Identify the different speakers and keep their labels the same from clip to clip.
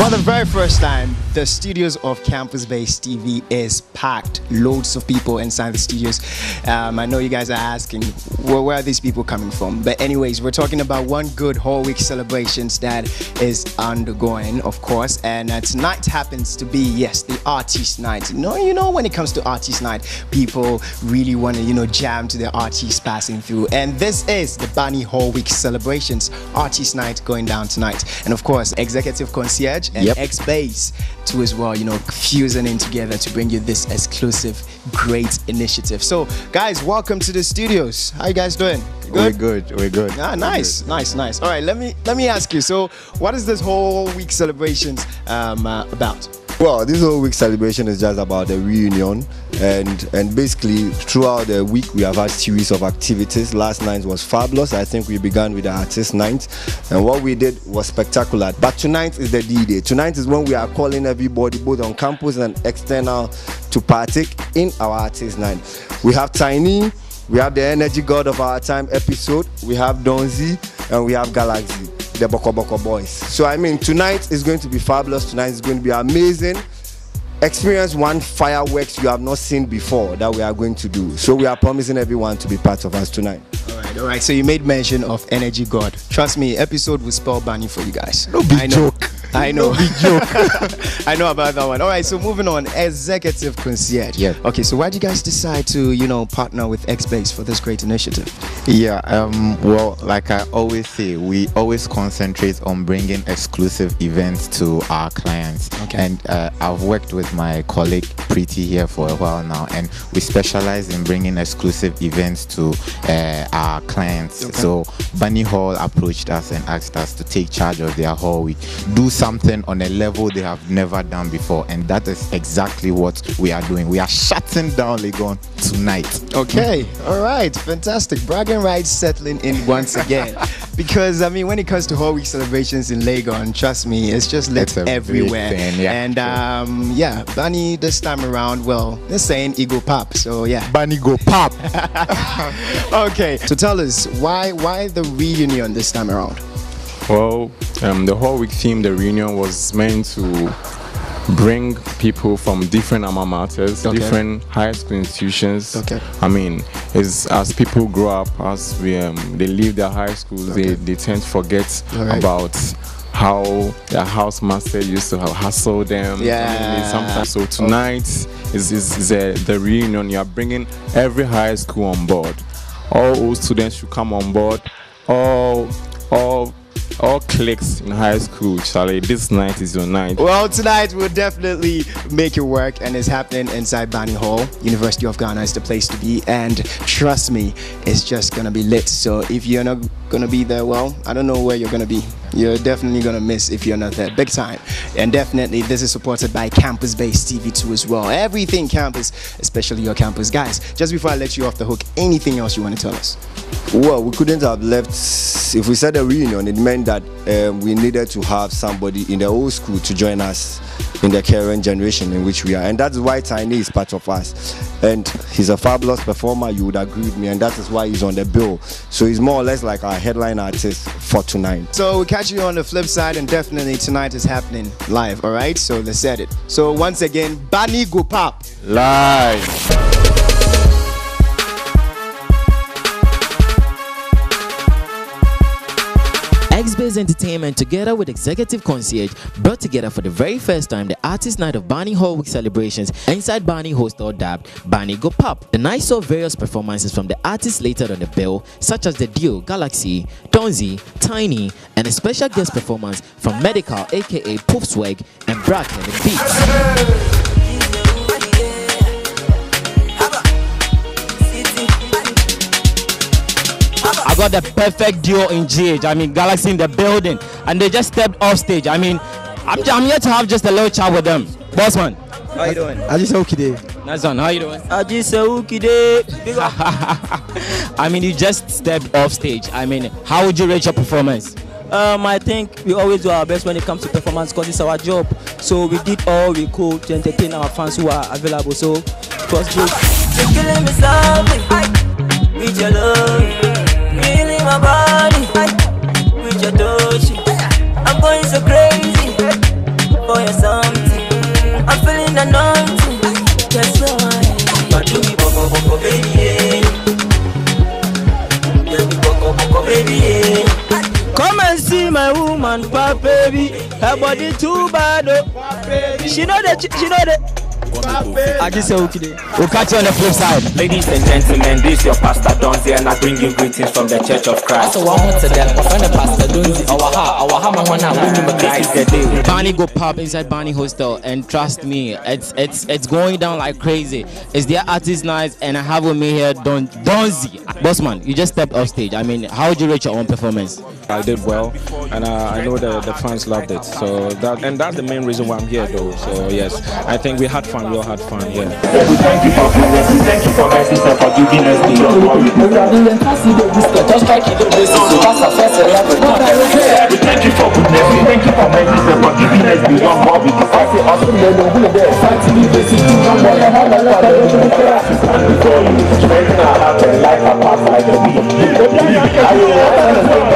Speaker 1: For the very first time, the studios of Campus Based TV is packed. Loads of people inside the studios. Um, I know you guys are asking, well, where are these people coming from? But anyways, we're talking about one good whole week celebrations that is undergoing, of course. And uh, tonight happens to be, yes, the artist night. You know, you know, when it comes to artist night, people really want to, you know, jam to the artists passing through. And this is the Bani Hall Week celebrations, artist night going down tonight. And of course, executive concierge and
Speaker 2: Yep.
Speaker 1: X Base too as well, you know, fusing in together to bring you this exclusive, great initiative. So, guys, welcome to the studios. How you guys doing? You
Speaker 2: We're good. We're good.
Speaker 1: Ah, nice, nice, nice. All right, let me let me ask you. So, what is this whole week celebrations um, uh, about?
Speaker 2: Well, this whole week celebration is just about the reunion, and and basically throughout the week we have had series of activities. Last night was fabulous. I think we began with the artist night, and what we did was spectacular. But tonight is the D day. Tonight is when we are calling everybody, both on campus and external, to partake in our artist night. We have Tiny. We have the energy god of our time episode. We have Donzi and we have Galaxy, the Boko Boko boys. So I mean, tonight is going to be fabulous. Tonight is going to be amazing. Experience one fireworks you have not seen before that we are going to do. So we are promising everyone to be part of us tonight.
Speaker 1: All right, all right. So you made mention of Energy God. Trust me, episode will spell Bani for you guys.
Speaker 2: No big joke.
Speaker 1: I know. I know about that one. All right, so moving on, executive concierge.
Speaker 2: Yeah.
Speaker 1: Okay, so why did you guys decide to, you know, partner with X-Base for this great initiative?
Speaker 3: Yeah, um, well, like I always say, we always concentrate on bringing exclusive events to our clients.
Speaker 1: Okay.
Speaker 3: And uh, I've worked with my colleague Preeti here for a while now, and we specialize in bringing exclusive events to uh, our clients.
Speaker 1: Okay.
Speaker 3: So Bani Hall approached us and asked us to take charge of their hall week, do something on a level they have never done before, and that is exactly what we are doing. We are shutting down Legon tonight.
Speaker 1: Okay, all right, fantastic. Bragging rights settling in once again. because, I mean, when it comes to whole week celebrations in Legon, trust me, it's just lit
Speaker 3: It's
Speaker 1: everywhere.
Speaker 3: thing, yeah,
Speaker 1: and, um, yeah, Bani this time around, well, they're saying Ego Pop, so yeah.
Speaker 3: Bani go pop.
Speaker 1: okay, so tell us, why why the reunion this time around?
Speaker 4: Well, um, the whole week theme, the reunion was meant to bring people from different alma maters,
Speaker 1: Okay.
Speaker 4: different high school institutions.
Speaker 1: Okay.
Speaker 4: I mean, is as people grow up, as we um, they leave their high schools,
Speaker 1: Okay.
Speaker 4: they, they tend to forget
Speaker 1: Alright.
Speaker 4: about how their house master used to have hustle them.
Speaker 1: Yeah.
Speaker 4: sometimes. So tonight is is, is a, the reunion. You are bringing every high school on board. All old students should come on board. All all all cliques in high school, Charlie. This night is your night.
Speaker 1: Well, tonight we'll definitely make it work, and it's happening inside Bani Hall. University of Ghana is the place to be, and trust me, it's just gonna be lit. So if you're not gonna be there, well, I don't know where you're gonna be. You're definitely gonna miss if you're not there, big time. And definitely, this is supported by Campus-based TV2 as well. Everything campus, especially your campus, guys. Just before I let you off the hook, anything else you want to tell us?
Speaker 2: Well, we couldn't have left. If we said a reunion, it meant that um, we needed to have somebody in the old school to join us in the current generation in which we are, and that's why Tiny is part of us. And he's a fabulous performer. You would agree with me, and that is why he's on the bill. So he's more or less like our headline artist for tonight.
Speaker 1: So we'll catch you on the flip side, and definitely tonight is happening live. All right, so let's set it. So once again, Bani Go Pop.
Speaker 4: Live.
Speaker 5: X-Base Entertainment, together with Executive Concierge, brought together for the very first time the Artist Night of Bani Hall Week celebrations inside Bani Hostel dubbed Bani Go Pop. The night saw various performances from the artists later on the bill, such as the duo Galaxy, Donzi, Tiny, and a special guest performance from Medical, aka Poof Swag, and Brack and the Beats.
Speaker 6: Got the perfect duo in GH. I mean, Galaxy in the building, and they just stepped off stage. I mean, I'm, I'm here to have just a little chat with them. Bossman,
Speaker 1: How you doing?
Speaker 7: I just okay there.
Speaker 6: nice one. How you doing?
Speaker 7: Ajisewukide. Big up.
Speaker 6: I mean, you just stepped off stage. I mean, how would you rate your performance?
Speaker 7: Um, I think we always do our best when it comes to performance because it's our job. So we did all we could to entertain our fans who are available. So it
Speaker 8: baby.
Speaker 7: Her body too bad, oh. She know that, she know that. I just say okay.
Speaker 6: We'll catch you on the flip side.
Speaker 9: Ladies and gentlemen, this is your pastor Donzi and I bring you greetings from the Church of Christ.
Speaker 5: So I want to them, my friend the pastor Donzi. Our ha, our ha, my one, we give a
Speaker 9: This is the day.
Speaker 5: Bani go pop inside Bani Hostel, and trust me, it's it's it's going down like crazy. It's their artist night, and I have with me here Don Donzi. Bossman, you just stepped off stage. I mean, how would you rate your own performance?
Speaker 4: I did well, and uh, I know that the fans loved it. So that and that's the main reason why I'm here, though. So yes, I think we had fun. We all had fun. Yeah.
Speaker 9: Thank you for we thank you for mercy, and for giving us the thank you for goodness, thank you for mercy, and for giving us the young is there? Sanctity, basic, young boy, and all the Lord, I don't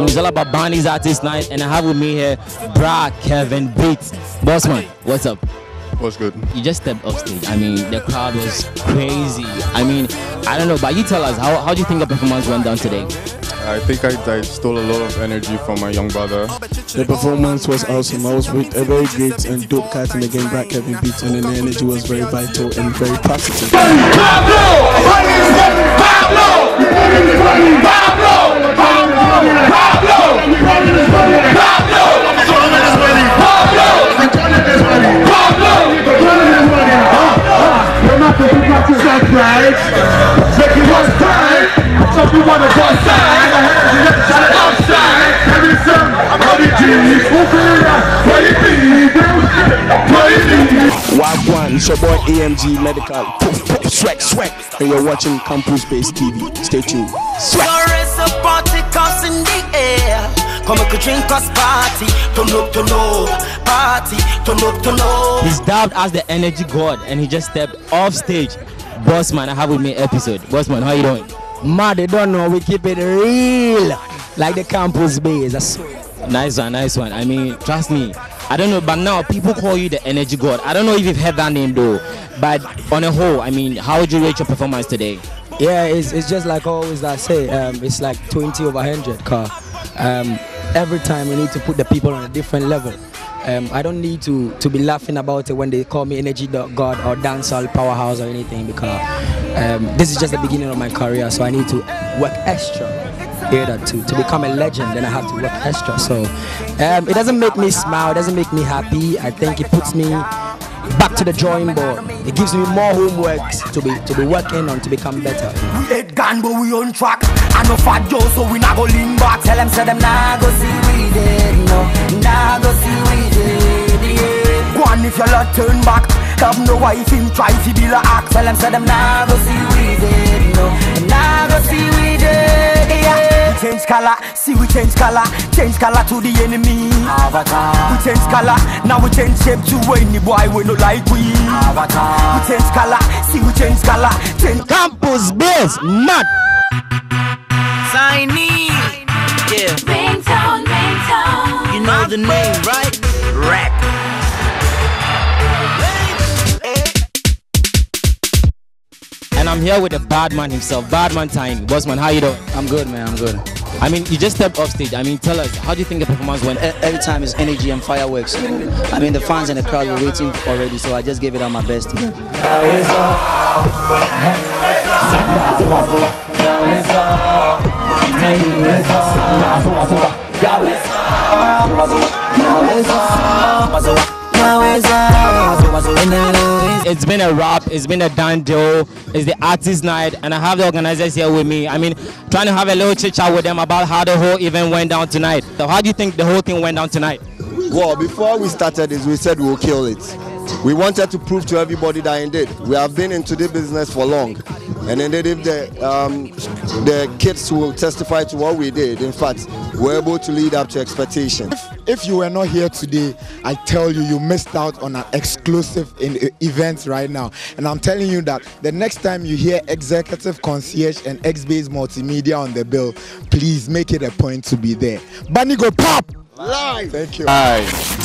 Speaker 5: mean, it's all about Bani's artist night, and I have with me here Bra Kevin Beats. Bossman, what's up?
Speaker 2: What's good?
Speaker 5: You just stepped off stage. I mean, the crowd was crazy. I mean, I don't know, but you tell us how how do you think the performance went down today?
Speaker 10: I think I, I stole a lot of energy from my young brother.
Speaker 11: The performance was awesome. I was with a very great and dope cat in the game, Black Kevin Beats, and then the energy was very vital and very positive. Wagwan, it's your boy AMG Medical. Poof, poof, swag, swag. And you're watching Campus Base TV. Stay tuned. Swag.
Speaker 8: There is a party cause in the air. Come make a drink us party. Turn up, turn up. Party. Turn up, turn up.
Speaker 5: He's dubbed as the energy god, and he just stepped off stage. Bossman, I have with me episode. Bossman, how you doing?
Speaker 7: Mad, they don't know. We keep it real. Like the campus base. I swear.
Speaker 5: Nice one, nice one. I mean, trust me. I don't know, but now people call you the energy god. I don't know if you've heard that name though. But on a whole, I mean, how would you rate your performance today?
Speaker 7: Yeah, it's, it's just like always I say, um, it's like 20 over 100 car. Um, every time we need to put the people on a different level. Um, I don't need to, to be laughing about it when they call me energy god or dancehall powerhouse or anything because um, this is just the beginning of my career, so I need to work extra. Hear that. To become a legend, then I have to work extra. So um, it doesn't make me smile, it doesn't make me happy. I think it puts me back to the drawing board. It gives me more homework to be to be working on to become better.
Speaker 8: We head gun but we on track. I no fat Joe so we not go lean back. Tell them say them nah go see we did, no. Nah go see we dead. Yeah. Go on if you lot turn back. Have no wife him try to be like act. Tell them say them nah go see we dead change color, see we change color, change color to the enemy. Avatar. We change color, now we change shape to any boy we no like we. Avatar. We change color, see we change color, change.
Speaker 7: Campus base, mad.
Speaker 8: Signy. Yeah.
Speaker 12: Ringtone, ringtone.
Speaker 8: You know the name, right? Rap.
Speaker 5: And I'm here with the bad man himself, Badman Tiny. Bossman, how you doing?
Speaker 7: I'm good, man. I'm good.
Speaker 5: I mean, you just stepped off stage. I mean, tell us, how do you think the performance went?
Speaker 13: Every time it's energy and fireworks. I mean, the fans and the crowd were waiting already, so I just gave it all my best.
Speaker 5: It's been a rap, it's been a done deal, it's the artist night, and I have the organizers here with me. I mean, trying to have a little chit chat with them about how the whole event went down tonight. So, how do you think the whole thing went down tonight?
Speaker 2: Well, before we started this, we said we'll kill it. we wanted to prove to everybody that indeed we have been into the business for long. And indeed, if the, um, the kids will testify to what we did, in fact, we're able to lead up to expectation.
Speaker 14: If you were not here today, I tell you, you missed out on an exclusive in, uh, event right now. And I'm telling you that the next time you hear Executive Concierge and X-Base Multimedia on the bill, please make it a point to be there. Bani go pop!
Speaker 2: Live!
Speaker 14: Thank you.
Speaker 4: Live.